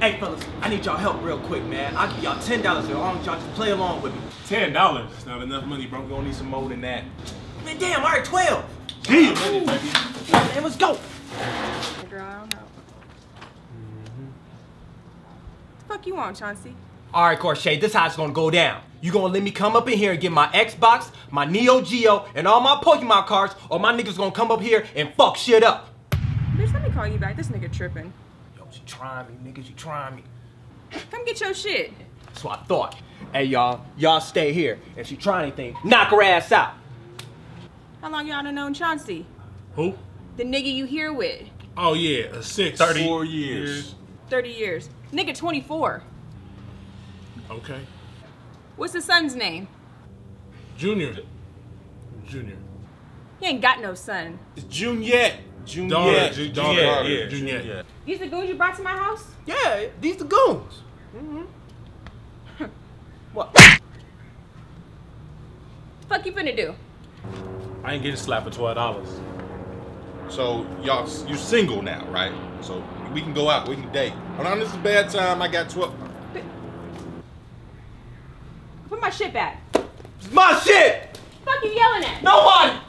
Hey, fellas, I need y'all help real quick, man. I'll give y'all $10 as long as y'all just play along with me. Ten dollars. That's not enough money, bro. We gonna need some more than that. Man, damn, all right, 12. Damn, baby. Man, let's go. Girl, I don't know. The fuck you want, Chauncey? All right, Corshade, this how it's gonna go down. You gonna let me come up in here and get my Xbox, my Neo Geo, and all my Pokemon cards, or my niggas gonna come up here and fuck shit up. Bitch, let me call you back. This nigga tripping. Yo, she trying me, niggas, you trying me. Come get your shit. That's what I thought. Hey, y'all, y'all stay here. If she try anything, knock her ass out. How long y'all done known Chauncey? Who? The nigga you here with? Oh yeah, a six. 30 Four years. 30 years. Nigga 24. Okay. What's his son's name? Junior. Junior. He ain't got no son. It's Junior. Junior. Daughter. Ju- daughter, Junior. yeah, Junior. These the goons you brought to my house? Yeah, these the goons. Mm-hmm. what? Fuck you finna do? I ain't getting slapped for twelve dollars. So y'all, you single now, right? So we can go out, we can date. Hold on, this is bad time. I got 12. Put my shit back. It's my shit! Fuck you yelling at? No one!